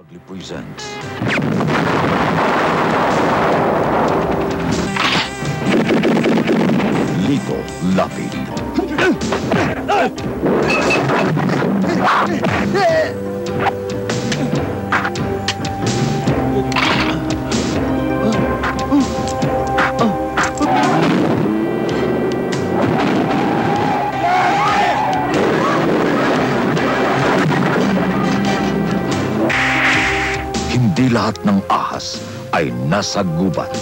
Ugly presents. Lito Lapid. Hindi lahat ng ahas ay nasa gubat.